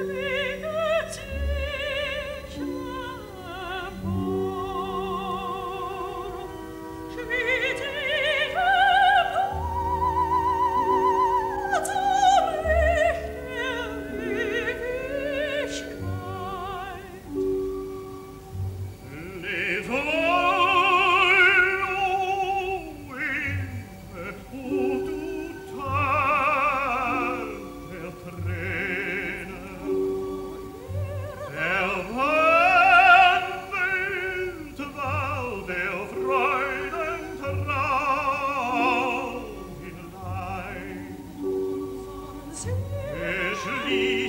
klingelt sie